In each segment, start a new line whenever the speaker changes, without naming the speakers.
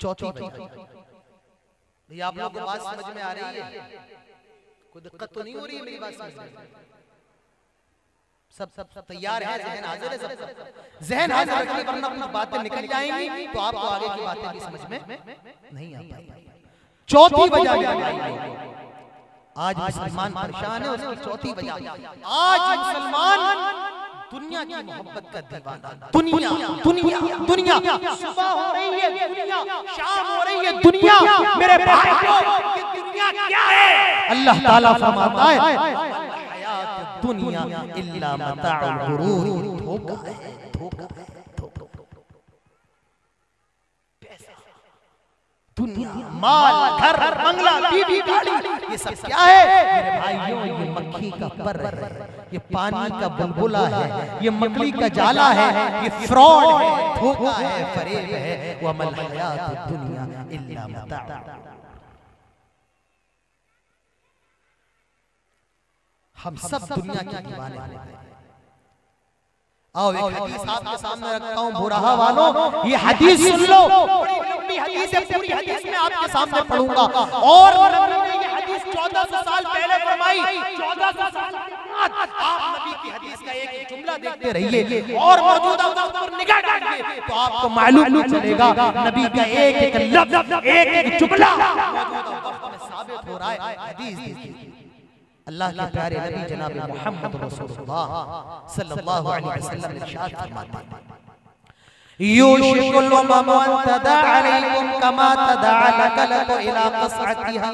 چوتھی وجہ بھئی آپ لوگ کو بات سمجھ میں آ رہی ہے؟ کوئی دقت تو نہیں ہو رہی ہے میری بات سمجھ میں؟ سب سب سب تیار ہے ذہن حاضر ہے سب؟ ذہن حاضر رکھنے ورنہ اپنی باتیں نکل جائیں گی تو آپ کو آگے کی باتیں بھی سمجھ میں نہیں آ پائیں چوتھی وجہ آج مسلمان پریشان ہے اس کی چوتھی وجہ۔ آج مسلمان دنیا کی محبت کا دیوانہ دنیا دنیا دنیا صبح ہو رہی ہے دنیا شام ہو رہی ہے دنیا۔ میرے بھائیوں یہ دنیا کیا ہے؟ اللہ تعالیٰ فرماتا ہے حیات دنیا الا متاع الغرور۔ دھوکہ ہے دھوکہ ہے دنیا مال گھر بنگلہ بی بی گاڑی یہ سب کیا ہے؟ میرے بھائیوں یہ مکھی کا پر ہے۔ یہ پانی کا بلبلہ ہے یہ مکلی کا جالا ہے یہ فراڈ ہے دھوکہ ہے فریب ہے وَمَا الْحَيَاةُ الدُّنْيَا إِلَّا مَتَاعٌ۔ ہم سب دنیا کی دیوانے ہیں۔ آؤ ایک حدیث آپ کے سامنے رکھتا ہوں بھورہا والوں یہ حدیث سن لو۔ بڑی لمبی حدیث ہے پوری حدیث میں آپ کے سامنے پڑھوں گا۔ اور یہ حدیث چودہ سو سال پہلے فرمائی۔ چودہ سو سال بعد آپ نبی کی حدیث کا ایک جملہ دیکھتے رہیے اور موجودہ وقت پر نگاہ ڈالیے تو آپ کو معلوم چلے گا نبی کا ایک ایک لفظ ایک ایک جملہ موجودہ وقت میں ثابت ہو رہا ہے حدیث اللہ کے پیارے نبی جناب محمد رسول اللہ صلی اللہ علیہ وسلم ارشاد فرماتے ہیں۔ يوشك الأمم أن تدع عليكم كما تدع الأكلة إلى قصعتها.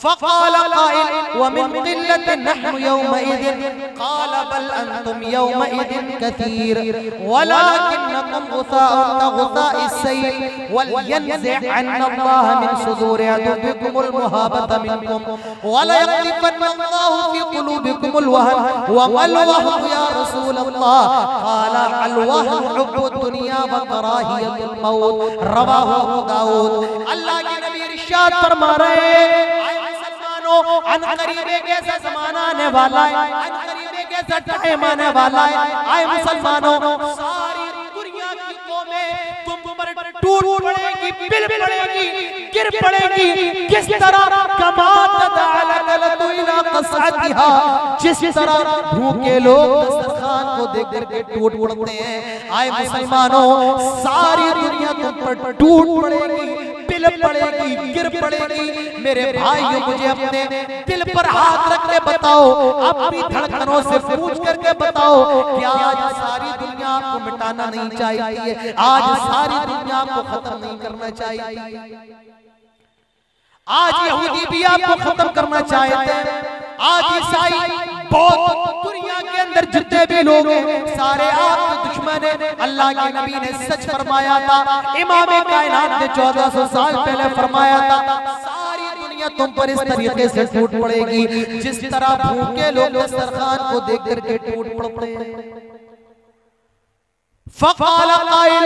فقال قائل ومن قلة نحن يومئذ؟ قال بل أنتم يومئذ كثير. ولكنكم غثاء كغثاء السيل ولينزع عنا الله من صدور عدوكم المهابة منكم. وليقذفن الله في قلوبكم الوهن وما الوهن يا رسول الله قال الوهن حب الدنيا وكراهية الموت. رواه ابو داود. اللہ کے نبی ارشاد فرما رہے ہیں. مسلمانوں ان قریب ایک ایسا زمانہ آنے والا ہے؟ ان قریب ایک ایسا ٹائم آنے والا ہے؟ آئے مسلمانوں، ساری ٹوٹ پڑے گی پل پڑے گی، گر پڑے گی۔ کس طرح کمات تدعا لکلت الى قصعتها جس طرح بھوکے لوگ دسترخان کو دیکھ کر کے ٹوٹ پڑتے ہیں۔ آئے مسلمانوں، ساری دنیا تم پر ٹوٹ پڑے گی۔ پل پڑے گی، گر پڑے گی۔ میرے بھائیوں، مجھے اپنے دل پر ہاتھ رکھ کے بتاؤ۔ اپنی دھڑکنوں سے پوچھ کر کے بتاؤ کہ آج ساری دنیا کو مٹانا نہیں چاہیے، آج ساری دنیا کو ختم نہیں کرنا چاہیے۔ آج یہودی بھی آپ کو ختم کرنا چاہتے ہیں۔ آج عیسائی بہت دنیا کے اندر جتنے بھی لوگ ہیں۔ سارے آپ نے اللہ کے نبی نے سچ فرمایا تھا، امام کائنات نے چودہ سو سال پہلے فرمایا تھا، ساری دنیا تم پر اس طریقے سے ٹوٹ پڑے گی، جس طرح بھوکے لوگ دسترخوان کو دیکھ کر کے ٹوٹ پڑتے ہیں۔ فقال قائل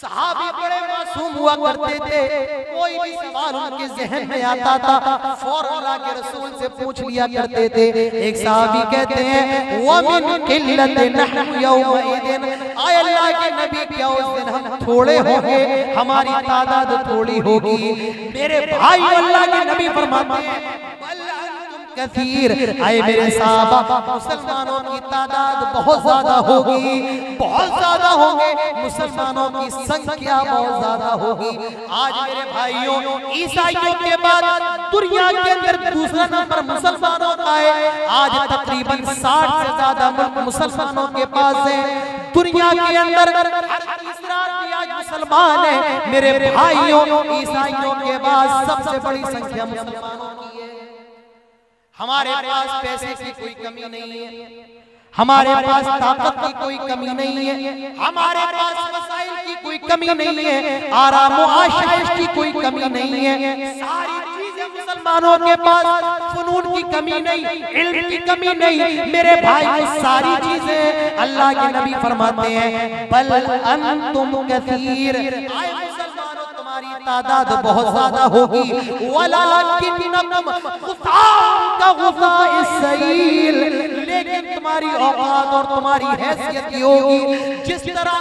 صحابی بڑے معصوم ہوا کرتے تھے۔ کوئی بھی سوال ان کے ذہن میں آتا تھا۔ فوراً اللہ کے رسول سے پوچھ لیا کرتے تھے۔ ایک صحابی کہتے ہیں وَمِن قِلَّتِ نَحْنُ يَوْمَئِذٍ آئے اللہ کے نبی کیا اس دن ہم تھوڑے ہوں گے؟ ہماری تعداد تھوڑی ہوگی۔ میرے بھائی اللہ کے نبی فرماتے ہیں کثیر۔ آئے میرے صحابہ، مسلمانوں کی تعداد بہت زیادہ ہوگی، بہت زیادہ ہوگے مسلمانوں کی سنکھیا بہت زیادہ ہوگی۔ آج میرے بھائیوں، عیسائیوں کے بعد دنیا کے اندر دوسرا نمبر مسلمانوں کا ہے۔ آج تقریباً ساٹھ سے زیادہ ملک مسلمانوں کے پاس ہیں۔ دنیا کے اندر ہر تیسرا آج مسلمان ہے۔ میرے بھائیوں، عیسائیوں کے بعد سب سے بڑی سنکھیا مسلمانوں کی ہمارے پاس پیسے کی کوئی کمی نہیں ہے۔ ہمارے پاس طاقت کی کوئی کمی نہیں ہے۔ ہمارے پاس وسائل کی کوئی کمی نہیں ہے۔ آرام و آشائش کی کوئی کمی نہیں ہے۔ ساری چیزیں مسلمانوں کے پاس فنون کی کمی نہیں۔ علم کی کمی نہیں۔ میرے بھائی ساری چیزیں اللہ کے نبی فرماتے ہیں۔ بل انتم کثیر۔ آئے مسلمانوں تمہاری تعداد بہت زیادہ ہوگی. وَلَكِنَّكُمْ کا كَغُثَاءِ السَّيْلِ لیکن تمہاری اوقات اور تمہاری حیثیت ہوگی. جس طرح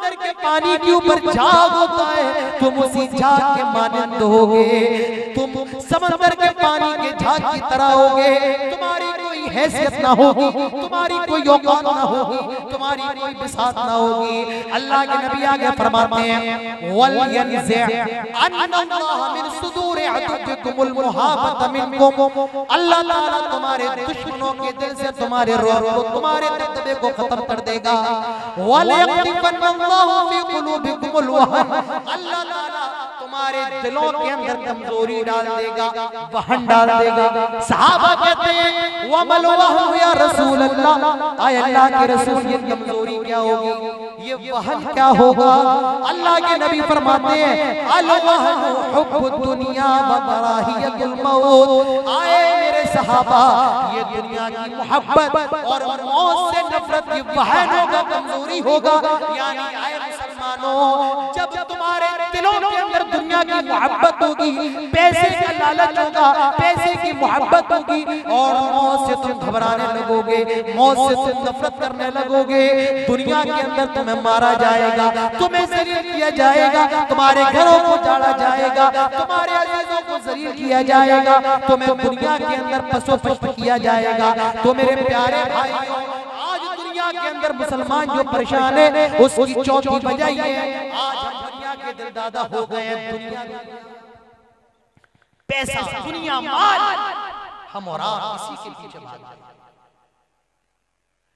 سمندر کے پانی کے اوپر جھاگ ہوتا ہے، تم اسی جھاگ کے مانند ہوگے۔ تم سمندر کے پانی کے جھاگ کی طرح ہوگے۔ تمہاری کوئی حیثیت نہ ہوگی، تمہاری کوئی اوقات نہ ہوگی، تمہاری کوئی بساط نہ ہوگی۔ اللہ کے نبی آگے فرماتے ہیں، وَلْيَنزِعْ أَنَّ اللَّهَ مِن صُدُورِ عَدُوِّكُمُ الْمُحَابَةَ مِنْكُمْ۔ اللہ تعالیٰ تمہارے دشمنوں کے دل سے تمہارے روح کو، تمہارے دبدبے کو ختم کر دے گا۔ وَلَيَقْتِفَنَّ اللَّهُ فِي اللہ تعالیٰ تمہارے دلوں کے اندر کمزوری ڈال دے گا، وہن ڈال دے گا۔ صحابہ کہتے ہیں وَمَلْ وَهْنُ یا رسول اللہ آئے اللہ کے رسول یہ کمزوری کیا ہوگی؟ یہ وہن کیا ہوگا؟ اللہ کے نبی فرماتے ہیں الوہن حب الدنیا و کراہیت الموت۔ آئے میرے صحابہ، یہ دنیا کی محبت اور موت سے نفرت کی وہن ہوگا، کمزوری ہوگا۔ یعنی آئے مسلمانوں، جب تمہارے دلوں کے اندر دنیا دنیا کی محبت ہوگی، پیسے کا لالچ ہوگا، پیسے کی محبت ہوگی، اور موت سے تم گھبرانے لگو گے موت سے تم نفرت کرنے لگو گے دنیا کے اندر تمہیں مارا جائے گا، تمہیں ذلیل کیا جائے گا، تمہارے گھروں کو جاڑا جائے گا، تمہارے عزیزوں کو ذلیل کیا جائے گا، تمہیں دنیا کے اندر پسو پشپ کیا جائے گا، تو میرے پیارے بھائیوں، آج دنیا کے اندر مسلمان جو پریشان ہے اس کی چوتھی وجہ یہ ہے آج کے دل دادا ہو گئے ہیں دنیا پیسہ دنیا مال۔ ہم اور آپ اسی کے پیچھے بھاگ ہیں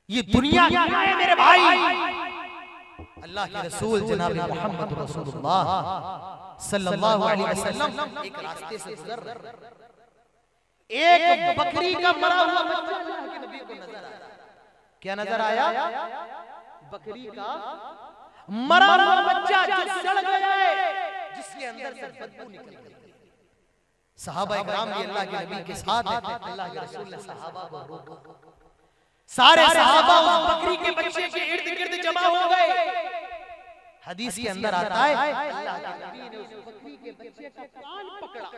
یہ دنیا کیا ہے میرے بھائی؟ اللہ کے رسول جناب محمد رسول اللہ صلی اللہ علیہ وسلم ایک راستے سے گزر ایک بکری کا مرا ہوا بچہ اللہ کے نبی کو نظر آیا۔ کیا نظر آیا؟ بکری کا مرا ہوا بچہ جو سڑ گیا ہے، جس کے اندر سے بدبو نکل گئی۔ صحابہ اکرام بھی اللہ کے نبی کے ساتھ ہیں، اللہ کے رسول نے صحابہ کو روکا سارے صحابہ اس بکری کے بچے کے ارد گرد جمع ہو گئے۔ حدیث کے اندر آتا ہے، اللہ کے نبی نے اس بکری کے بچے کا کان پکڑا۔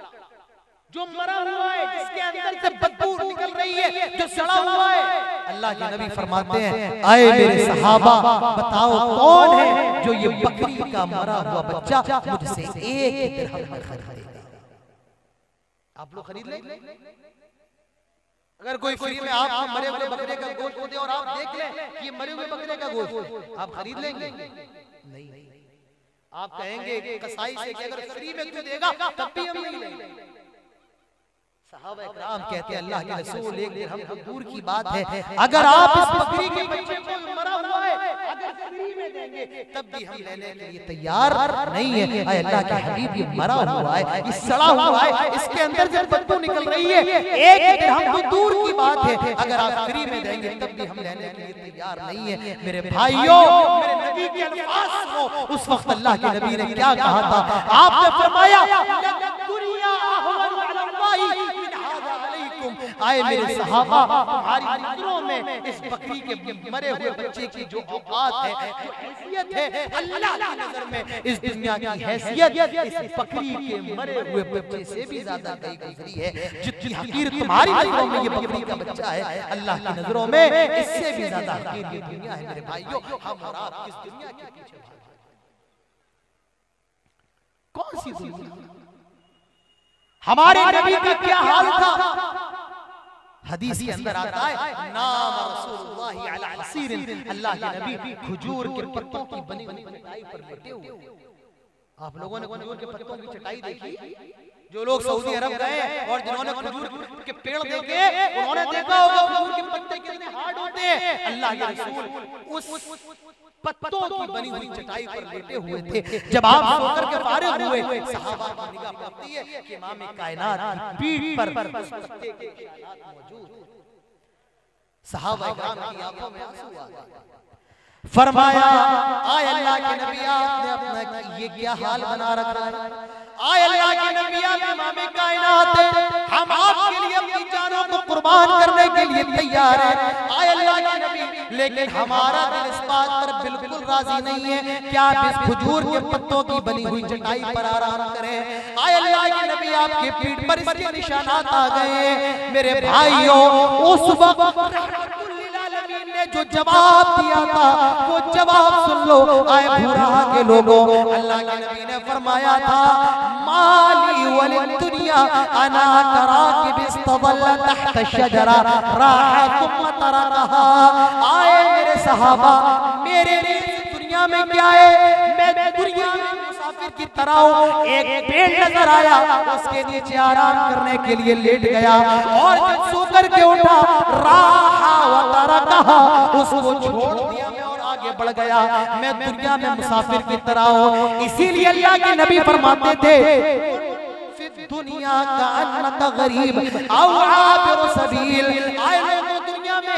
جو مرا ہوا ہے، جس کے اندر سے بدبو نکل رہی ہے، جو سڑا ہوا ہے اللہ کے نبی فرماتے ہیں آئے میرے صحابہ بتاؤ کون ہے جو یہ بکری کا مرا ہوا بچہ مجھ سے ایک درہم میں خرید گا. آپ لوگ خرید لیں؟ اگر کوئی فری میں آپ کو مرے ہوئے بکرے کا گوشت دے اور آپ دیکھ لیں کہ یہ مرے ہوئے بکرے کا گوشت آپ خرید لیں گے؟ نہیں۔ آپ کہیں گے کسائی سے کہ اگر فری میں تو دے گا تب بھی ہم نہیں لیں گے۔ صحابہ اکرام کہتے ہیں اللہ کے رسول ایک درہم کو دور کی بات ہے اگر آپ اس بکری کے بچے کو مرا ہوا ہے اگر فری میں دیں گے تب بھی ہم لینے کے لیے تیار نہیں ہے۔ اے اللہ کے حبیب یہ مرا ہوا ہے۔ یہ سڑا ہوا ہے۔ اس کے اندر سے بدبو نکل رہی ہے ایک درہم کو دور کی بات ہے اگر آپ فری میں دیں گے تب بھی ہم لینے کے لیے تیار نہیں ہے میرے بھائیوں میرے نبی کے الفاظ سنو اس وقت اللہ کے نبی نے کیا کہا تھا آپ نے فرمایا دنیا احوال علی اللہ من هذا علیکم آئے میرے صحابہ تمہاری نظروں میں اس بکری کے مرے ہوئے بچے کی جو اوقات ہے جو حیثیت ہے اللہ کی نظر میں اس دنیا کی حیثیت اس بکری کے مرے ہوئے بچے سے بھی زیادہ کئی گزری ہے جتنی حقیر تمہاری نظروں میں یہ بکری کا بچہ ہے اللہ کی نظروں میں اس سے بھی زیادہ حقیر یہ دنیا ہے میرے بھائیوں ہم اور آپ اس دنیا کے پیچھے کون سی دنیا ہمارے نبی کا کیا حال تھا حدیث کے اندر آتا ہے نام رسول اللہ علی حسیر اللہ کے نبی کھجور کے پتوں کی بنی ہوئی چٹائی پر لیٹے ہوئے۔ آپ لوگوں نے کھجور کے پتوں کی چٹائی دیکھی جو لوگ سعودی عرب گئے اور جنہوں نے کھجور کے پیڑ دیکھے انہوں نے دیکھا ہوگا کھجور کے پتے کتنے ہارڈ ہوتے ہیں۔ اللہ کے رسول اس پتوں کی بنی ہوئی چٹائی پر لیٹے ہوئے تھے۔ جب آپ سو کر کے فارغ ہوئے صحابہ کی نگاہ پڑتی ہے کہ امام کائنات کی پیٹ پر اس پتے کے خیالات موجود صحابہ اکرام کی آنکھوں میں آنسو آ گئے۔ فرمایا آئے اللہ کے نبی آپ نے اپنا یہ کیا حال بنا رکھا ہے؟ آئے اللہ کے نبی آپ امام کائنات ہم آپ کے لیے قربان کرنے کے لیے تیار ہے۔ آئے اللہ کے نبی، لیکن ہمارا دل اس بات پر بالکل راضی نہیں ہے کیا آپ اس کھجور کے پتوں کی بنی ہوئی چٹائی پر آرام کریں۔ آئے اللہ کے نبی، آپ کے پیٹ پر اس کے نشانات آ گئے۔ ہیں میرے بھائیوں، اس وقت رحمت للعالمین جو جواب دیا تھا، وہ جواب سن لو۔ آئے بھورا کے لوگوں، اللہ کے نبی نے فرمایا تھا، مالی ولی دنیا انا تراکب استظل تحت الشجرہ راحا ثم ترکہا۔ آئے میرے صحابہ، میرے لیے دنیا میں کیا ہے؟ میں دنیا میں کی طرح ایک پیڑ نظر آیا، اس کے نیچے آرام کرنے کے لیے لیٹ گیا اور جب سو کر کے اٹھا راحا و ترکہا، اس کو چھوڑ دیا میں اور آگے بڑھ گیا۔ میں دنیا میں مسافر کی طرح ہوں اسی لیے اللہ کے نبی فرماتے تھے دنیا کا انکا غریب، او عابر سبیل۔ آئے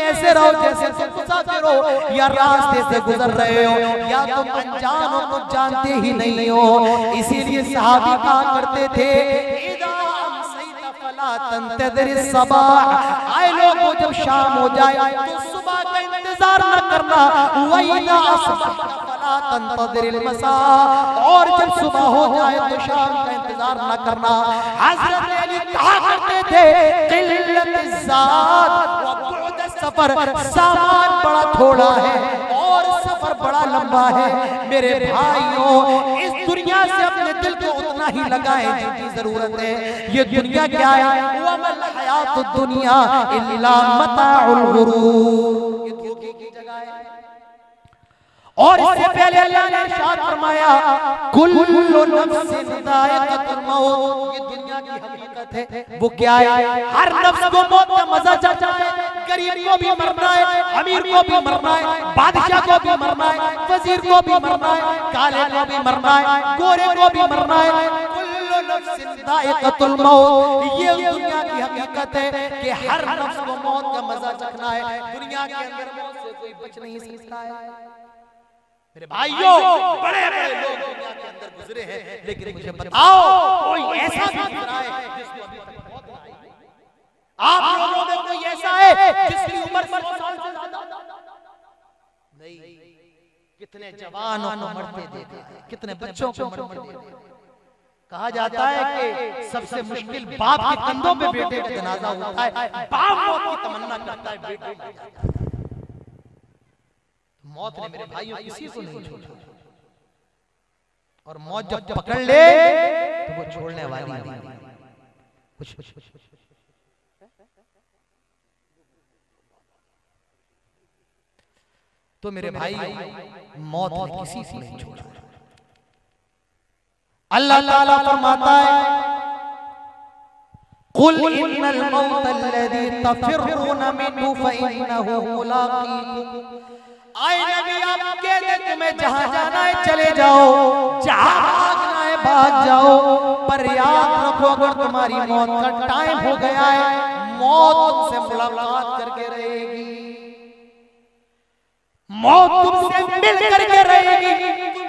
ایسے رہو؟ جیسے تم مسافر ہو یا راستے سے گزر رہے ہو، یا تم انجان ہو تم جانتے ہی نہیں ہو۔ اسی لیے صحابی کہا کرتے تھے تنتظر الصباح. آئے لوگوں، جب شام ہو جائے تو صبح کا انتظار نہ کرنا، وَإِذَا أَصْبَحْتَ فَلَا تَنْتَظِرِ الْمَسَاء۔ اور جب صبح ہو جائے تو شام کا انتظار نہ کرنا۔ حضرت علی کہا کرتے تھے، قلت الزاد و بعد السفر سامان بڑا تھوڑا ہے اور سفر بڑا لمبا ہے۔ میرے بھائیوں، اس دنیا سے اپنے دل کو اتنا ہی لگائیں جن کی ضرورت ہے۔ یہ دنیا کیا ہے؟ وَمَا الْحَيَاةُ الدُّنْيَا إِلَّا مَتَاعُ الْغُرُورِ۔ یہ دھوکے کی جگہ ہے۔ اور اس سے پہلے اللہ نے ارشاد فرمایا، کل نفس ذائقۃ الموت۔ یہ دنیا کی حقیقت ہے۔ وہ کیا ہے؟ ہر نفس کو موت کا مزہ چاہتا ہے۔ غریب کو بھی مرنا ہے، امیر کو بھی مرنا ہے، بادشاہ کو بھی مرنا ہے، وزیر کو بھی مرنا ہے، کالے کو بھی مرنا ہے، گورے کو بھی مرنا ہے۔ کل نفس ذائقۃ الموت۔ یہ دنیا کی حقیقت ہے کہ ہر نفس کو موت کا مزہ چکھنا ہے۔ دنیا کے اندر موت سے کوئی بچ نہیں سکتا ہے۔ میرے بھائیوں بڑے بڑے لوگ دنیا کے اندر گزرے ہیں لیکن مجھے بتاؤ کوئی ایسا بھی گزرا ہے جس کو ابھی تک موت نہ آئی؟ آپ لوگوں میں کوئی ایسا ہے جس کی عمر سو سال سے زیادہ؟ نہیں کتنے جوانوں کو مرتے کتنے بچوں کو مرتے کہا جاتا ہے کہ سب سے مشکل باپ کے کندھوں پہ بیٹے کا جنازہ ہوتا ہے۔ باپ موت کی تمنا کرتا ہے بیٹے کا موت نے میرے بھائیوں کسی کو نہیں چھوڑا۔ اور موت جب پکڑ لے تو وہ چھوڑنے والی نہیں۔ کچھ تو میرے بھائی موت نے کسی کو نہیں چھوڑا۔ اللہ تعالیٰ فرماتا ہے قل ان الموت الذي تفرون منه فانه ملاقيكم آئے نبی آپ کہہ دے تمہیں جہاں جانا ہے چلے جاؤ۔ جہاں بھاگنا ہے بھاگ جاؤ۔ پر یاد رکھو اگر تمہاری موت کا ٹائم ہو گیا ہے موت تم سے ملاقات کر کے رہے گی۔ موت تم سے مل کر کے رہے گی۔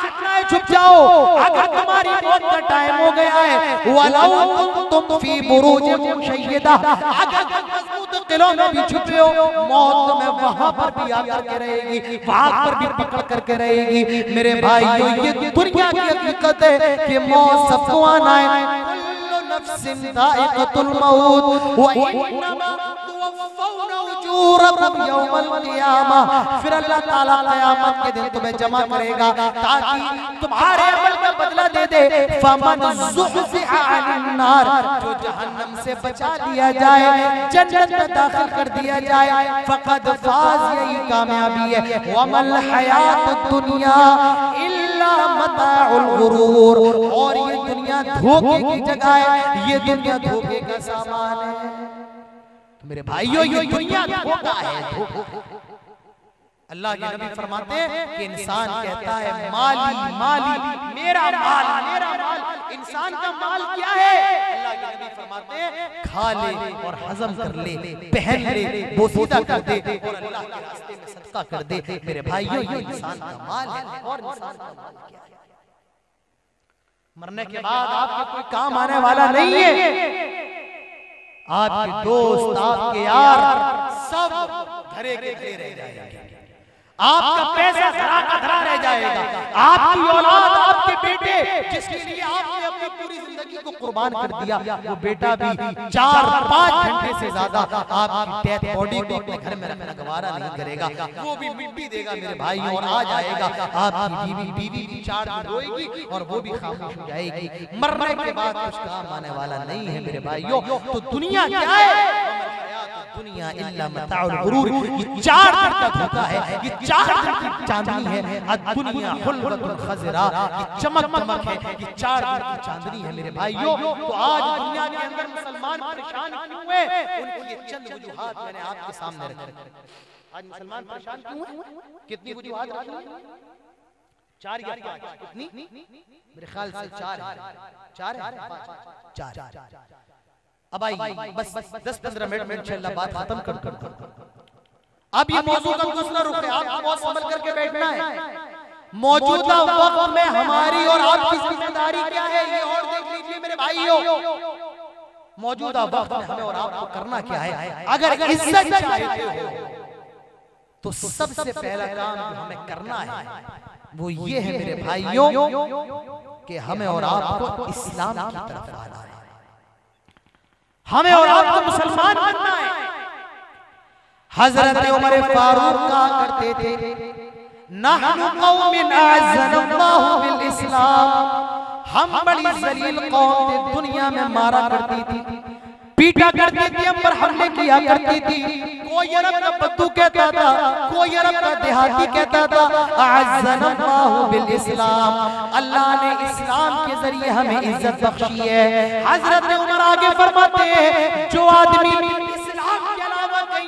چھپنا ہے، چھپ جاؤ۔ اگر تمہاری موت کا ٹائم ہو گیا ہے، وَلَوْ تم فی بروج مشیدہ اگر تم مضبوط قلعوں میں بھی چھپے ہو، موت تمہیں وہاں پر بھی آ کر کے رہے گی وہاں پر بھی پکڑ کر کے رہے گی۔ میرے بھائیو، یہ دنیا کی حقیقت ہے کہ موت سب کو آنا ہے۔ کل نفس ذائقۃ الموت۔ وانما توفون اجورکم یوم القیامہ. پھر اللہ تعالیٰ قیامت کے دن تمہیں جمع کرے گا تاکہ تمہارے عمل کا بدلہ دے دے. فمن زحزح عن النار. جو جہنم سے بچا دیا جائے، جنت میں داخل کر دیا جائے، فقد فاز یہی کامیابی ہے. وَمَا الْحَيَاةُ الدُّنْيَا إِلَّا مَتَاعُ الْغُرُورِ. اور یہ دنیا دھوکے کی جگہ ہے، یہ دنیا دھوکے کا سامان ہے۔ میرے بھائیو یہ دنیا دھوکا ہے اللہ کے نبی فرماتے ہیں کہ انسان کہتا ہے مالی مالی میرا مال میرا مال۔ انسان کا مال کیا ہے؟ اللہ کے نبی فرماتے ہیں کھا لے اور حضم کر لے پہن لے بوسیدہ کر دے اور اللہ کے راستے میں صدقہ کر دے۔ میرے بھائیو یہ انسان کا مال ہے اور انسان کا مال کیا ہے؟ مرنے کے بعد آپ کے کوئی کام آنے والا نہیں ہے۔ آپ کے دوست آپ کے یار سب دھرے کے دھرے رہ جائے گا آپ کا پیسہ دھرا کا دھرا رہ جائے گا۔ آپ کی اولاد آپ آپ کے بیٹے جس کے لیے آپ نے اپنی پوری زندگی کو قربان کر دیا وہ بیٹا بھی چار پانچ گھنٹے سے زیادہ آپ کی ڈیتھ باڈی کو اپنے گھر میں رکھنا گوارا نہیں کرے گا وہ بھی مٹی دے گا میرے بھائی اور آ جائے گا آپ کی بیوی بیوی بھی چار دن روئے گی اور وہ بھی خاموش ہو جائے گی۔ مرنے کے بعد کچھ کام آنے والا نہیں ہے میرے بھائیوں تو دنیا کیا ہے دنیا الا متاع الغرور یہ چار دن کا دھوکا ہے یہ چار دن کی چاندنی ہے۔ الدنیا حلوت الخزرا یہ چمک چمک ہے یہ چار دن کی چاندنی ہے میرے بھائیوں تو آج دنیا کے اندر مسلمان پریشان کیوں ہوئے ان کی یہ چند وجوہات میں نے آپ کے سامنے رکھے آج مسلمان پریشان کیوں ہوئے کتنی وجوہات رکھی ہیں؟ چار یا پانچ۔ کتنی؟ میرے خیال سے چار ہے چار ہے چار اب آئی بس دس پندرہ منٹ میں انشاءاللہ بات ختم کر کر اب یہ موضوع کا دوسرا رخ ہے۔ آپ کو سمجھ کر کے بیٹھنا ہے۔ موجودہ وقت میں ہماری اور آپ کی ذمہ داری کیا ہے؟ یہ اور دیکھ لیجیے میرے بھائیوں۔ موجودہ وقت میں ہمیں اور آپ کو کرنا کیا ہے؟ اگر عزت چاہتے ہو تو سب سے پہلا کام جو ہمیں کرنا ہے وہ یہ ہے میرے بھائیوں کہ ہمیں اور آپ کو اسلام کی طرف آنا ہے۔ ہمیں اور آپ کو مسلمان بننا ہے۔ حضرت عمر فاروق کہا کرتے تھے نحن قوم اعزن اللہ بالاسلام ہم بڑی ذلیل قوم تھے، دنیا میں مارا کرتی تھی۔ پیٹا کرتی تھی ہم پر حملے کیا کرتی تھی۔ کوئی عرب کا بدو کہتا تھا، کوئی عرب کا دیہاتی کہتا تھا اعزن اللہ بالاسلام اللہ نے اسلام کے ذریعے ہمیں عزت بخشی ہے۔ حضرت عمر آگے فرماتے ہیں، جو آدمی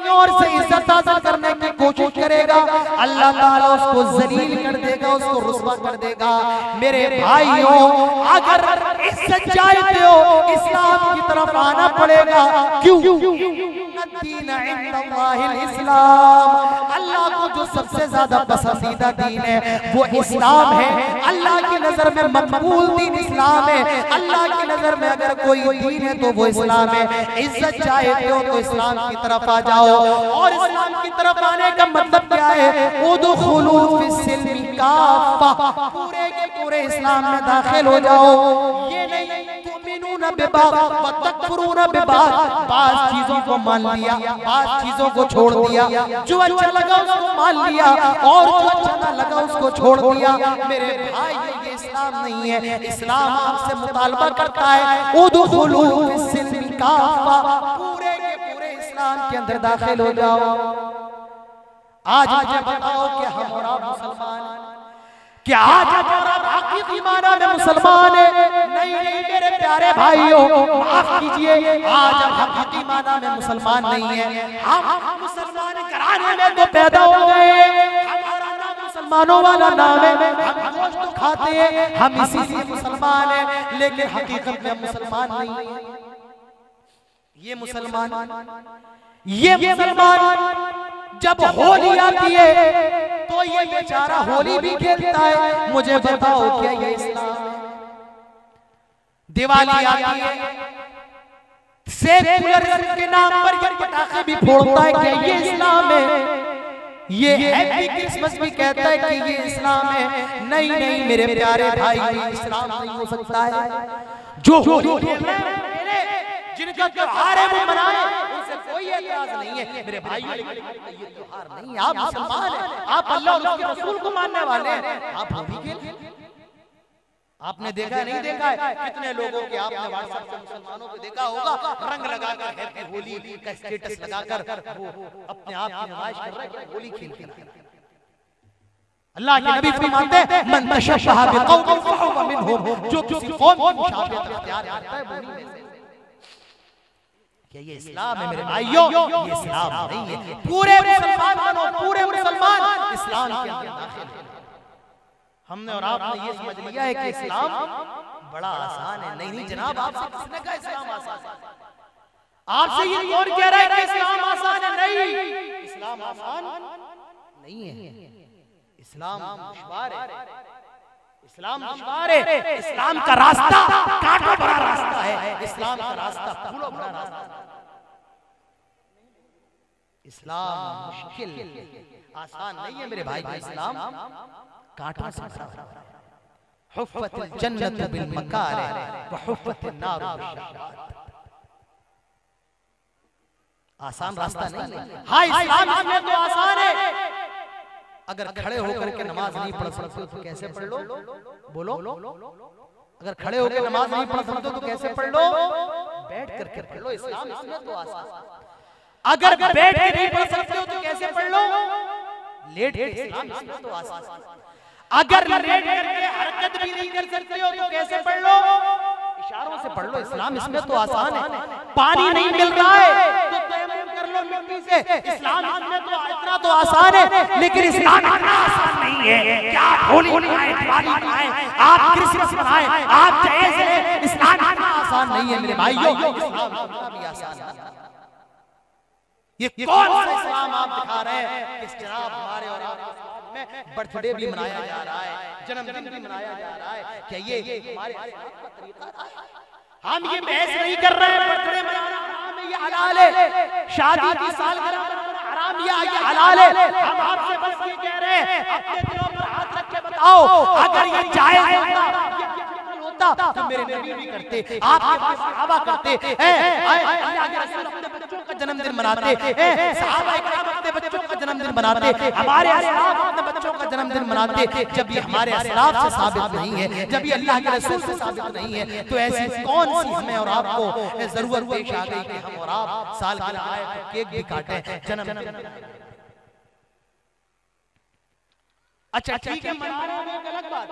علاوہ اور سے عزت حاصل کرنے کی کوشش کرے گا۔ اللہ تعالیٰ اس کو ذلیل کر دے گا، اس کو رسوا کر دے گا۔ میرے بھائیوں، اگر اس سے چاہتے ہو، اسلام کی طرف آنا پڑے گا۔ کیوں؟ الدین عند اللہ الاسلام. اللہ کو جو سب سے زیادہ پسندیدہ دین ہے وہ اسلام ہے۔ اللہ کی نظر میں مقبول دین اسلام ہے۔ اللہ کی نظر میں اگر کوئی دین ہے تو وہ اسلام ہے۔ عزت چاہتے ہو تو اسلام کی طرف آ جاؤ۔ اور اسلام کی طرف آنے کا مطلب کیا ہے؟ ادخلوا فی السلم کافہ۔ پورے کے پورے اسلام میں داخل ہو جاؤ۔ یہ نہیں تؤمنون ببعض وتکفرون ببعض بعض چیزوں کو مان لیا، بعض چیزوں کو چھوڑ دیا۔ جو اچھا لگا اس کو مان لیا، اور جو اچھا نہ لگا اس کو چھوڑ دیا۔ میرے بھائی، یہ اسلام نہیں ہے۔ اسلام آپ سے مطالبہ کرتا ہے، ادخلوا فی السلم کافہ۔ پورے کے پورے اسلام کے اندر داخل ہو جاؤ۔ آج مجھے بتاؤ کہ ہم اور آپ مسلمان ہیں۔ کہ آج ہم اور آپ حقیقی معنی میں مسلمان ہیں۔ نہیں پیارے بھائیوں معاف کیجیے۔ آج ہم حقیقی معنی میں مسلمان نہیں ہیں۔ ہم مسلمان گھرانے میں تو پیدا ہو گئے۔ ہمارا نام مسلمانوں والا نام ہے۔ ہم گوشت کھاتے ہیں۔ ہم اسی سے مسلمان ہیں۔ لیکن حقیقت میں ہم مسلمان نہیں ہیں۔ یہ مسلمان یہ مسلمان جب ہولی آتی ہے تو یہ بیچارہ ہولی بھی کھیلتا ہے۔ مجھے بتاؤ کیا یہ اسلام ہے دیوالی آتی ہے سیکولر کے نام پر یہ پٹاخے بھی پھوڑتا ہے کہ یہ اسلام ہے۔ یہ ہیپی کرسمس بھی کہتا ہے کہ یہ اسلام ہے۔ نہیں نہیں، میرے پیارے بھائی، یہ اسلام نہیں ہو سکتا ہے۔ جو ہولی کھیل رہے جن کا تیوہار ہے، وہ منائے۔ ان سے کوئی اعتراض نہیں ہے۔ میرے بھائیوں یہ تیوہار نہیں ہے۔ آپ مسلمان ہیں۔ آپ اللہ اور اس کے رسول کو ماننے والے ہیں۔ آپ ہولی کھیل آپ نے دیکھا نہیں دیکھا ہے؟ کتنے لوگوں کے آپ نے واٹس ایپ سے مسلمانوں کو دیکھا ہوگا؟ رنگ لگا کر ہیپی ہولی کا اسٹیٹس لگا کر وہ اپنے آپ کی نمائش کر رہے ہیں ہولی کھیل کے اللہ کے نبی فرماتے ہیں من تشبہ بقوم فہو منہم۔ جو کسی قوم کی مشابہت اختیار کرتا ہے وہ نہیں کہ یہ اسلام ہے میرے بھائیوں یہ اسلام نہیں ہے۔ پورے مسلمان بنو پورے مسلمان اسلام کے اندر داخل ہیں۔ ہم نے اور آپ نے یہ سمجھ لیا ہے کہ اسلام بڑا آسان ہے۔ نہیں نہیں جناب، آپ سے کس نے کہا اسلام آسان ہے۔ آپ سے یہ کون کہہ رہا ہے کہ اسلام آسان ہے؟ نہیں، اسلام آسان نہیں ہے۔ اسلام دشوار ہے۔ اسلام دشوار ہے۔ اسلام کا راستہ کاٹا بڑا راستہ ہے۔ اسلام کا راستہ پھولو بڑا راستہ ہے۔ اسلام مشکل آسان نہیں ہے میرے بھائی، اسلام کاٹا ہے حفت الجنت بالمکارہ وحفت النار بالشہوات آسان راستہ نہیں ہے ہاں اسلام اس میں تو آسان ہے اگر کھڑے ہو کر کے نماز نہیں پڑھ سکتے تو کیسے پڑھ لو بولو اگر کھڑے ہو کے نماز نہیں پڑھ سکتے تو کیسے پڑھ لو بیٹھ کر کے پڑھ لو اسلام اس میں تو آسان اگر بیٹھ کے نہیں پڑھ سکتے ہو تو کیسے پڑھ لو لیٹ کے اسلام اس میں تو آسان اگر لیٹ کر کے حرکت بھی نہیں کر سکتے ہو تو کیسے پڑھ لو؟ اشاروں سے پڑھ لو اسلام اس میں تو آسان ہے۔ پانی نہیں مل رہا ہے تو تیمم کر لو مٹی سے۔ اسلام اس میں تو اتنا تو آسان ہے۔ لیکن اسلام اتنا آسان نہیں ہے۔ کہ آپ ہولی منائیں دیوالی منائیں آپ کرسمس منائیں آپ جہیز لیں اسلام اتنا آسان نہیں ہے میرے بھائیو۔ اسلام اتنا بھی آسان ہے۔ یہ کون سا اسلام آپ دکھا رہے ہیں؟ کہ جناب ہمارے اور آپ میں برتھ ڈے بھی منایا جا رہا ہے جنم دن بھی منایا جا رہا ہے۔ کیا یہ ہمارے اسلام کا طریقہ ہے۔ ہم یہ بحث نہیں کر رہے ہیں برتھ ڈے منانا حرام ہے یہ حلال ہے۔ شادی کی سالگرہ منانا حرام یہ حلال ہے۔ ہم آپ سے بس یہ کہہ رہے ہیں اپنے دلوں پر ہاتھ رکھ کے بتاؤ اگر یہ جائز ہوتا ہوتا تو میرے نبی بھی کرتے آپ کے پاس صحابہ کرتے۔ اللہ کے رسول اپنے بچوں کا جنم دن مناتے صحابہ اکرام اپنے بچوں کا جنم دن مناتے، ہمارے اسلاف اپنے بچوں کا جنم دن مناتے، جب یہ ہمارے اسلاف سے ثابت نہیں ہے، جب یہ اللہ کے رسول سے ثابت نہیں ہے، تو ایسی کون سی ہمیں اور آپ کو ضرورت پیش آ گئی کہ ہم اور آپ سال کی آئے تو کیک بھی کاٹیں جنم دن اچھا ٹھیک ہے منانا ایک الگ بات۔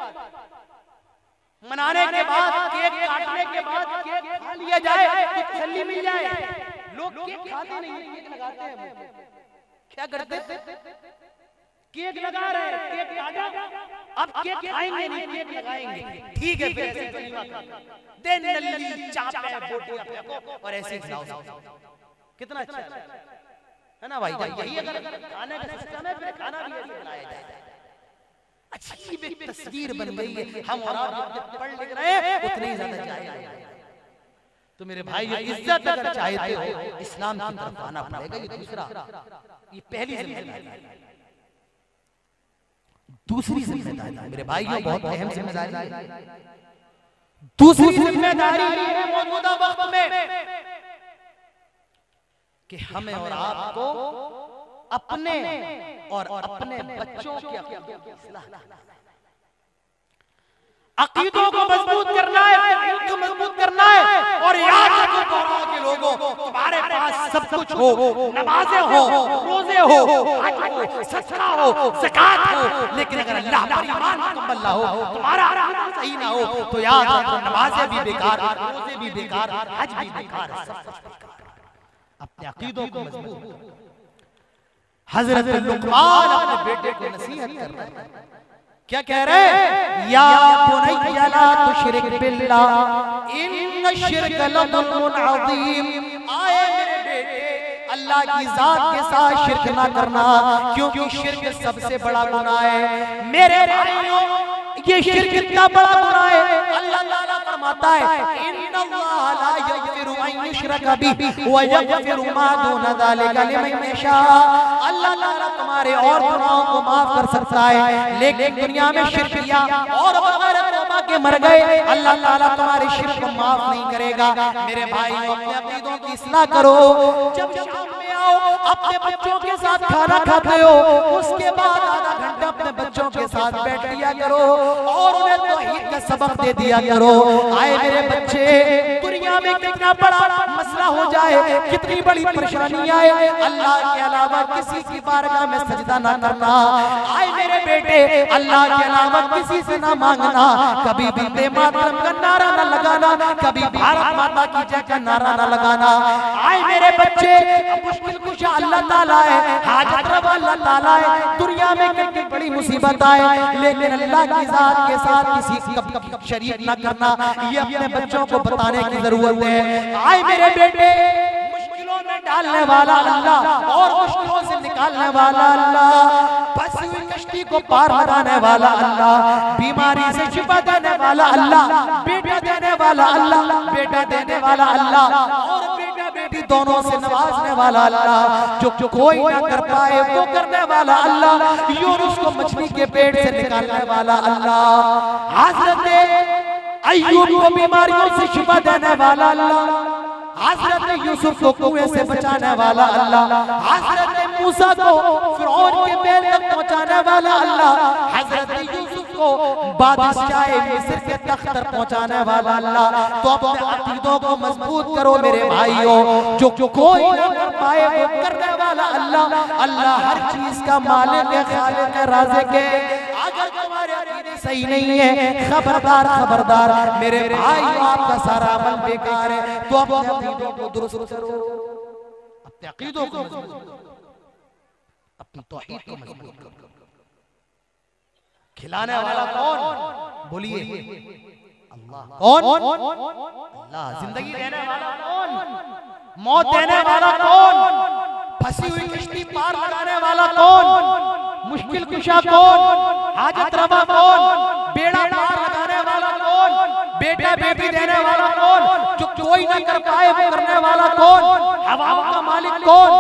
منانے کے بعد کیک کاٹنے کے بعد کیک کھا لیا جائے تو تسلی مل جائے۔ لوگ کیک کھاتے نہیں، کیک لگاتے ہیں۔ کیا کرتے کیک لگا رہے ہیں کیک کاٹا اب کیک کھائیں گے نہیں کیک لگائیں گے۔ ٹھیک ہے پھر ایسے کلیمہ دے نلی چاپے بوٹیاں پھینکو اور ایسے کھلاؤ کتنا اچھا ہے۔ نا بھائی؟ جان یہی اگر کھانے کا سسٹم ہے پھر کھانا بھی ایسے بنایا جائے۔ عجیب ایک تصویر بن گئی ہے۔ ہم اور آپ جب پڑھ لکھ رہے ہیں اتنے ہی زیادہ چاہیے تو میرے بھائی یہ عزت اگر چاہتے ہو اسلام کی طرف آنا پڑے گا یہ دوسرا۔ یہ پہلی ذمہ داری دوسری ذمہ داری میرے بھائیوں بہت اہم ذمہ داری دوسری ذمہ داری ہے موجودہ وقت میں۔ کہ ہمیں اور آپ کو اپنے اور اپنے بچوں کی اصلاح عقیدوں کو مضبوط کرنا ہے توحید کو مضبوط کرنا ہے۔ اور یاد رکھو دوروں کے لوگوں، تمہارے پاس سب کچھ ہو، نمازیں ہو روزے ہو حج ہو صدقہ ہو زکات ہو، لیکن اگر اللہ پر ایمان مکمل نہ ہو، تمہارا عقیدہ صحیح نہ ہو، تو یاد رکھو نمازیں بھی بیکار، روزے بھی بیکار، حج بھی بیکار، سب کچھ بیکار۔ اپنے عقیدوں کو مضبوط حضرت لقمان اپنے بیٹے کو نصیحت کر رہے ہیں۔ کیا کہہ رہے ہیں؟ یا بنی لا تشرک باللہ ان الشرک لظلم عظیم۔ آئے میرے بیٹے اللہ کی ذات کے ساتھ شرک نہ کرنا کیونکہ شرک سب سے بڑا گناہ ہے۔ میرے بھائیوں یہ شرک اتنا بڑا گناہ ہے۔ اللہ تعالیٰ فرماتا ہے ان اللہ لا یغفر ان یشرک بھی ویغفر ما دون ذالک لمن یشاء اللہ تعالیٰ تمہارے اور گناہوں کو معاف کر سکتا ہے، لیکن دنیا میں شرک کیا، اور بغیر توبہ کے مر گئے، اللہ تعالیٰ تمہارے شرک کو معاف نہیں کرے گا۔ میرے بھائی اپنے عقیدوں کی اصلاح کرو۔ جب شام میں آؤ اپنے بچوں کے ساتھ کھانا کھاتے ہو۔ اس کے بعد آدھا گھنٹہ اپنے بچوں کے ساتھ بیٹھ لیا کرو اور انہیں توحید کا سبق دے دیا کرو۔ آئے میرے بچے دنیا میں کتنا بڑا مسئلہ ہو جائے، کتنی بڑی پریشانی آئے، اللہ کے علاوہ کسی کی بارگاہ میں سجدہ نہ کرنا۔ آئے میرے بیٹے، اللہ کے علاوہ کسی سے نہ مانگنا۔ کبھی بھی بے ماترم کا نعرہ نہ لگانا، کبھی بھارت ماتا کی جے کا نعرہ نہ لگانا۔ آئے میرے بچے مشکل کچھ اللہ تعالیٰ ہے، حاجت روا اللہ تعالیٰ ہے۔ دنیا میں کتنی بڑی مصیبت آئے، لیکن اللہ کی ذات کے ساتھ کسی کا شریک نہ کرنا۔ یہ اپنے بچوں کو بتانے کی ضرورت ہے آئے میرے بیٹے، مشکلوں میں ڈالنے والا اللہ اور مشکلوں سے نکالنے والا اللہ۔ بس ہوئی کشتی کو پار لگانے والا اللہ۔ بیماری سے شفا دینے والا اللہ۔ بیٹا دینے والا اللہ۔ بیٹا دینے والا اللہ۔ اور بیٹا بیٹی دونوں سے نوازنے والا اللہ۔ جو جو کوئی نہ کر پائے وہ کرنے والا اللہ۔ یونس کو مچھلی کے پیٹ سے نکالنے والا اللہ۔ حضرت ایوب کو بیماریوں سے شفا دینے والا اللہ حضرت یوسف کو کنویں سے بچانے والا اللہ حضرت موسیٰ کو فرعون کے پیر تک پہنچانے والا اللہ حضرت یوسف کو بادشاہ مصر کے تخت تک پہنچانے والا اللہ۔ تو اپنے عقیدوں کو مضبوط کرو میرے بھائیوں جو کوئی نہ کر پائے وہ کرنے والا اللہ۔ اللہ ہر چیز کا مالک ہے خالق ہے رازق ہے۔ اگر تمہارے صحیح نہیں ہے۔ خبردار خبردار، میرے بھائی، آپ کا سارا عمل بیکار ہے۔ تو اپنے عقیدوں کو درست کرو۔ اپنے عقیدوں کو مضبوط کرو۔ اپنی توحید کو مضبوط کرو۔ کھلانے والا کون؟ بولیے۔ اللہ۔ کون؟ اللہ۔ زندگی دینے والا کون؟ موت دینے والا کون؟ پھنسی ہوئی کشتی پار لگانے والا کون؟ مشکل کشا کون؟ حاجت روا کون؟ بیڑا پار لگانے والا کون؟ بیٹا بیٹی دینے والا کون؟ جو کوئی نہ کر پائے وہ کرنے والا کون؟ ہوا کا مالک کون؟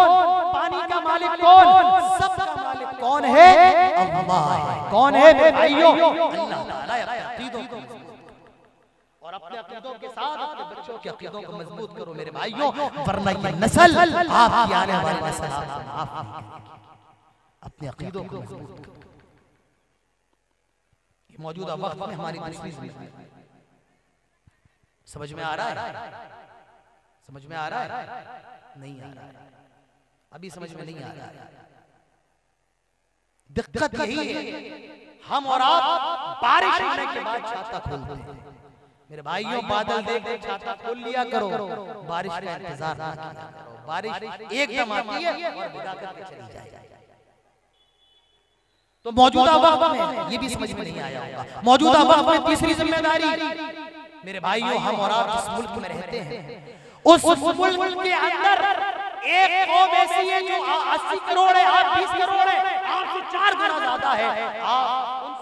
پانی کا مالک کون؟ سب کا مالک کون ہے؟ اللہ ہے کون ہے بھائیو اللہ تعالیٰ عقیدوں اور اپنے عقیدوں کے ساتھ اپنے بچوں کے عقیدوں کو مضبوط کرو میرے بھائیو ورنہ یہ نسل آپ کی آنے والی نسل اپنے عقیدوں کو مضبوط کرو یہ موجودہ وقت میں ہماری دوسری ذمہ سمجھ میں آ رہا ہے سمجھ میں آ رہا ہے نہیں آ رہا ہے ابھی سمجھ میں نہیں آ رہا ہے دقت یہی ہے ہم اور آپ بارش ہونے کے بعد چھاتا کھولتے ہیں میرے بھائیوں بادل دیکھ کے چھاتا کھول لیا کرو بارش کا انتظار نہ کیا کرو بارش ایک دم آتی ہے اور بدا کر کے چلی جائے۔ تو موجودہ وقت میں یہ بھی سمجھ میں نہیں آیا ہوگا۔ موجودہ وقت میں تیسری ذمہ داری۔ میرے بھائیوں ہم اور آپ جس ملک میں رہتے ہیں۔ اس ملک کے اندر ایک قوم ایسی ہے جو اسی کروڑ ہے آپ بیس کروڑ ہے آپ سے چار گنا زیادہ ہے۔ آپ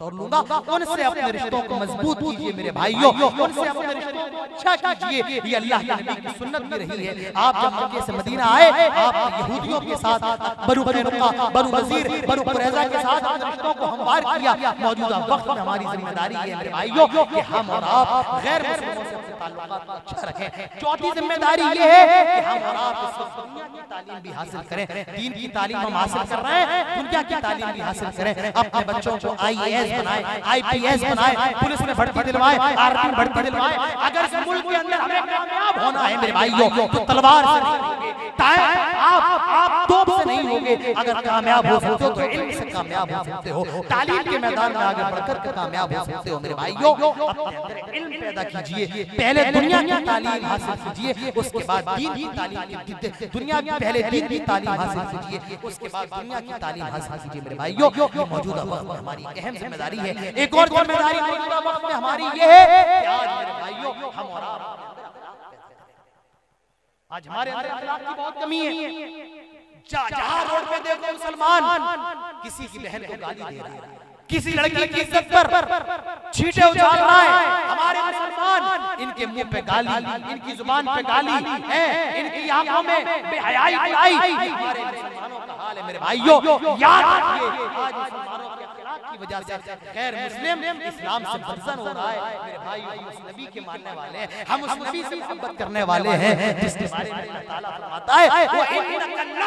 اور لوں گا۔ ان سے اپنے رشتوں کو مضبوط کیجیے میرے بھائیوں؟ ان سے اپنے رشتوں کو اچھا کیجیے۔ یہ اللہ کے نبی کی سنت بھی رہی ہے۔ آپ جب مکہ سے مدینہ آئے آپ یہودیوں کے ساتھ بنو قینقاع بنو نذیر بنو قریظہ کے ساتھ اپنے رشتوں کو ہموار کیا۔ موجودہ وقت میں ہماری ذمہ داری ہے میرے بھائیوں کہ ہم اور آپ غیر مسلموں سے اپنے تعلقات کو اچھا رکھیں۔ چوتھی ذمہ داری یہ ہے کہ ہم اور آپ اس وقت دنیا کی تعلیم بھی حاصل کریں۔ دین کی تعلیم ہم حاصل کر رہے ہیں دنیا کی تعلیم بھی حاصل کریں۔ اپنے بچوں کو آئی ایس بنائیں آئی پی ایس بنائیں پولیس میں بھرتی دلوائیں آرمی میں بھرتی دلوائیں اگر اس ملک کے اندر ہمیں کامیاب ہونا ہے میرے بھائیوں تو تلوار سے نہیں ہوگے آپ آپ توپ سے نہیں ہوگے اگر کامیاب ہو سکتے تو علم سے کامیاب ہو سکتے ہو۔ تعلیم کے میدان میں آگے بڑھ کر کامیاب ہو سکتے ہو۔ میرے بھائیوں اپنے اندر علم پیدا کیجیے۔ پہلے دنیا کی تعلیم حاصل کیجیے اس کے بعد دین کی تعلیم کی دنیا کی پہلے دین کی تعلیم حاصل کیجیے۔ اس کے بعد دنیا کی تعلیم حاصل کیجیے۔ میرے بھائیوں یہ موجودہ وقت میں ہماری اہم ذمہ داری ہے۔ ایک اور ذمہ داری موجودہ وقت میں ہماری یہ ہے کہ آج میرے بھائیوں ہم اور آپ آج ہمارے اندر اخلاق کی بہت کمی ہے۔ جہاں روڈ پہ دیکھو مسلمان کسی کی بہن کو گالی دے رہا ہے کسی لڑکی کی عزت پر چھیٹے اچھال رہا ہے ہمارے مسلمان ان کے منہ پہ گالی ان کی زبان پہ گالی ہے ان کی آنکھوں میں بے حیائی بلائی ہمارے مسلمانوں کا حال ہے میرے بھائیوں یاد رکھیے آج مسلمانوں کی وجہ سے غیر مسلم اسلام سے برزن ہو رہا ہے۔ میرے بھائی، ہم اس نبی کے ماننے والے ہیں۔ ہم اس نبی سے محبت کرنے والے ہیں۔ جس کے بارے میں اللہ تعالیٰ فرماتا ہے، وہ انک اللہ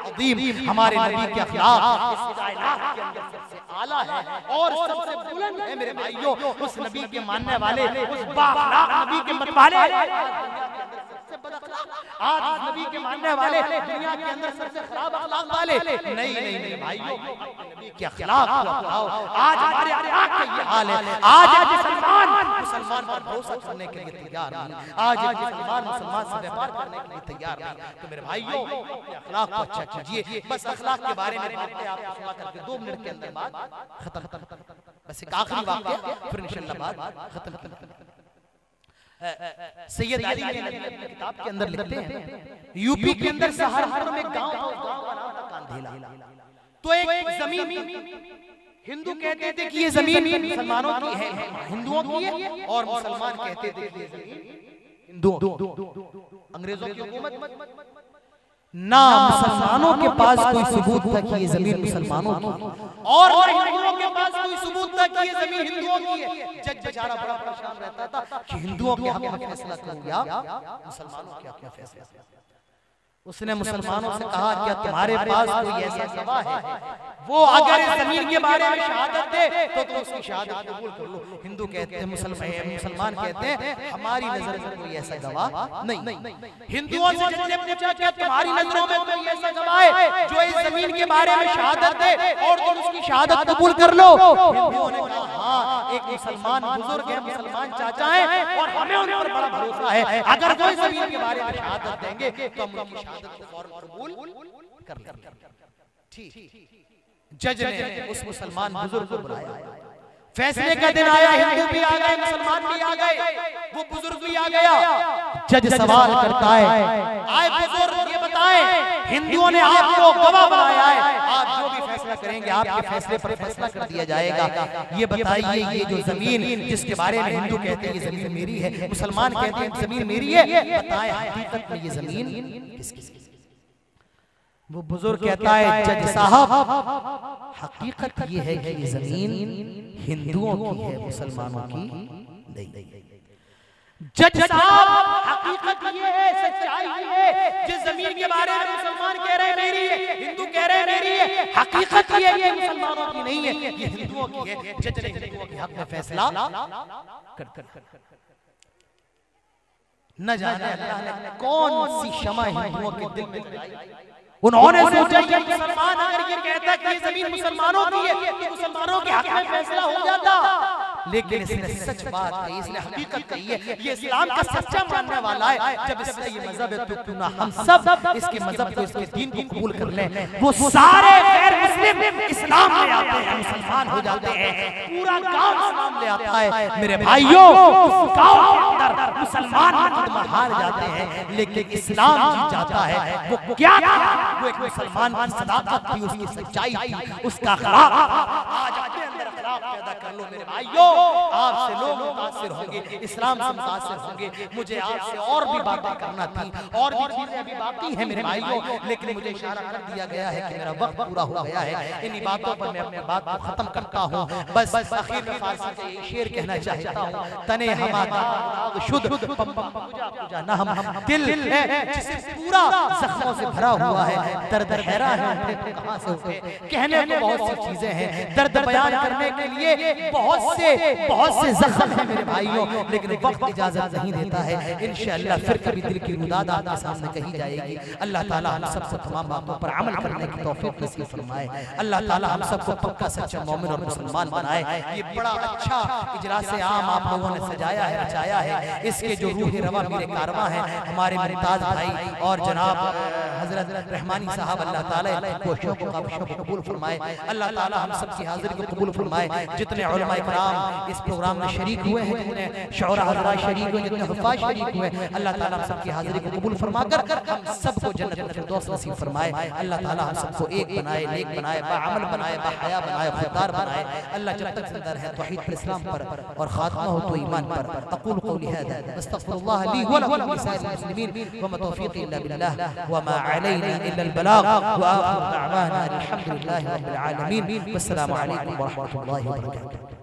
عظیم۔ ہمارے نبی کے اخلاق، اس کائنات کے اندر سب سے اعلیٰ ہے۔ اور سب سے بلند ہے میرے بھائیوں، اس نبی کے ماننے والے، اس با نبی کے مت والے۔ آج اس نبی کے ماننے والے دنیا کے اندر سب سے خراب اخلاق والے۔ نہیں نہیں میرے بھائیوں نبی کے اخلاق کو اپناؤ۔ آج ہمارے اخلاق کا یہ حال ہے آج مسلمان مسلمان پر بھروسہ کرنے کے لیے تیار نہیں۔ آج مسلمان مسلمان سے ویپار کرنے کے لیے تیار نہیں۔ تو میرے بھائیوں اخلاق کو اچھا کیجیے بس اخلاق کے بارے میں باتیں آپ کو سنا کر کے دو منٹ کے اندر بعد ختم۔ بس ایک آخری واقعہ پھر انشاءاللہ بعد ختم ختم۔ سید علی نے کتاب کے اندر لکھتے ہیں یوپی کے اندر سہارنپور میں گاؤں گاؤں کا نام تھا کاندھیلا تو ایک زمین، ہندو کہتے تھے کہ یہ زمین مسلمانوں کی ہے، ہندوؤں کی ہے اور مسلمان کہتے تھے کہ یہ زمین ہندوؤں۔ انگریزوں کی حکومت۔ نہ مسلمانوں کے پاس کوئی ثبوت تھا کہ یہ زمین مسلمانوں کی اور نہ ہندوؤں کے پاس کوئی ثبوت تھا کہ یہ زمین ہندوؤں کی ہے۔ جج بیچارہ بڑا پریشان رہتا تھا کہ ہندوؤں کے حق میں فیصلہ کروں یا مسلمانوں کے حق میں فیصلہ کروں۔ اس نے مسلمانوں سے کہا کہ تمہارے پاس کوئی ایسا گواہ ہے۔ وہ اگر اس زمین کے بارے میں شہادت دے تو تم اس کی شہادت قبول کر لو۔ ہندو کہتے ہیں مسلمان کہتے ہیں ہماری نظر میں کوئی ایسا گواہ نہیں۔ ہندوؤں سے جب نے پوچھا کہ تمہاری نظروں میں کوئی ایسا گواہ ہے جو اس زمین کے بارے میں شہادت دے اور تم اس کی شہادت قبول کر لو۔ ہندوؤں نے کہا ہاں ایک مسلمان بزرگ ہے مسلمان چاچا ہے اور ہمیں ان پر بڑا بھروسہ ہے اگر وہ اس زمین کے بارے میں شہادت دیں گے تو ہم ان کی شہادت شہادت کو فوراً قبول کر لیا ٹھیک۔ جج نے اس مسلمان بزرگ کو بلایا۔ فیصلے کا دن آیا، ہندو بھی آ گئے، مسلمان بھی آ گئے، وہ بزرگ بھی آ گیا۔ جج سوال کرتا ہے، آئے بزرگ، یہ بتائیں، ہندوؤں نے آپ کو گواہ بنایا ہے، آپ جو بھی فیصلہ کریں گے، آپ کے فیصلے پر فیصلہ کر دیا جائے گا۔ یہ بتائیے، یہ جو زمین، جس کے بارے میں ہندو کہتے ہیں، یہ زمین میری ہے، مسلمان کہتے ہیں، زمین میری ہے، بتائیں حقیقت میں یہ زمین کس کس وہ بزرگ کہتا ہے جج صاحب حقیقت یہ ہے کہ یہ زمین ہندوؤں کی ہے مسلمانوں کی نہیں۔ جج صاحب حقیقت یہ ہے سچائی یہ ہے۔ جس زمین کے بارے میں مسلمان کہہ رہے ہیں میری ہے۔ ہندو کہہ رہے ہیں میری ہے۔ حقیقت یہ ہے کہ مسلمانوں کی نہیں ہے۔ یہ ہندوؤں کی ہے جج نے ہندوؤں کے حق میں فیصلہ کر کر کر نہ جانے اللہ نے کون سی شمع ہندوؤں کے دل میں لگائی انہوں نے سوچا کہ مسلمان اگر یہ کہتا ہے کہ یہ زمین مسلمانوں کی ہے تو مسلمانوں کے حق میں فیصلہ ہو جاتا۔ لیکن اس نے سچ بات کہی اس نے حقیقت کہی ہے یہ اسلام کا سچا ماننے والا ہے۔ جب اس کا یہ مذہب ہے تو کیوں نہ ہم سب اس کے مذہب کو اس کے دین کو قبول کر لیں۔ وہ سارے غیر مسلم اسلام لے آتے ہیں، مسلمان ہو جاتے ہیں، پورا گاؤں اسلام لے آتا ہے۔ میرے بھائیوں، اس گاؤں کے اندر مسلمان مقدمہ ہار جاتے ہیں، لیکن اسلام جیت جاتا ہے۔ وہ کیا تھا؟ وہ ایک مسلمان کی صداقت تھی، اس کی سچائی تھی، اس کا اخلاق۔ آج اپنے اندر اخلاق پیدا کر لو میرے بھائیوں۔ آپ سے لوگ متاثر ہوں گے، اسلام سے متاثر ہوں گے۔ مجھے آپ سے اور بھی باتیں کرنا تھی اور بھی چیزیں ابھی باقی ہیں میرے بھائیوں، لیکن مجھے اشارہ کر دیا گیا ہے کہ میرا وقت پورا ہو گیا ہے۔ ہے، انہی باتوں پر میں اپنے بات کو ختم کرتا ہوں۔ بس اخیر میں فارسی سے یہ شیر کہنا چاہتا ہوں۔ تنے ہما داغ شد، پم پم پوجا پوجا نہ ہم دل ہے جسے پورا زخموں سے بھرا ہوا ہے۔ درد حیرہ ہے کہاں سے اٹھے؟ کہنے کو بہت سی چیزیں ہیں۔ درد بیان کرنے کے لیے بہت سے بہت سے زخم ہیں میرے بھائیوں۔ لیکن وقت اجازت نہیں دیتا ہے۔ انشاءاللہ پھر کبھی دل کی مداد آپ کے سامنے کہی جائے گی۔ اللہ تعالی ہم سب کو تمام باتوں پر عمل کرنے کی توفیق نصیب فرمائے۔ اللہ تعالی ہم سب کو پکا سچا مومن اور مسلمان بنائے۔ یہ بڑا اچھا اجلاس عام آپ لوگوں نے سجایا ہے، رچایا ہے۔ اس کے جو روح روا میرے کارواں ہیں، ہمارے ممتاز بھائی اور جناب حضرت رحمانی صاحب اللہ تعالی کو شوق و قبشوں کو قبول فرمائے اللہ تعالی ہم سب کی حاضری کو قبول فرمائے۔ جتنے علماء اکرام اس پروگرام میں شریک ہوئے ہیں جتنے شعرہ حضرات شریک ہوئے جتنے حفاظ شریک ہوئے اللہ تعالی ہم سب کی حاضری کو قبول فرما کر ہم سب کو جنت الفردوس نصیب فرمائے۔ اللہ تعالی ہم سب کو ایک بنائے نیک بنائے با عمل بنائے با حیا بنائے خوددار بنائے۔ اللہ جب تک زندہ رہے توحید پر اسلام پر اور خاتمہ ہو تو ایمان پر۔ اقول قولی هذا استغفر الله لي ولكم ولسائر المسلمين وما توفيقي الا بالله وما علينا إلا البلاغ. وآخر دعوانا الحمد لله رب العالمين. والسلام عليكم ورحمة الله وبركاته.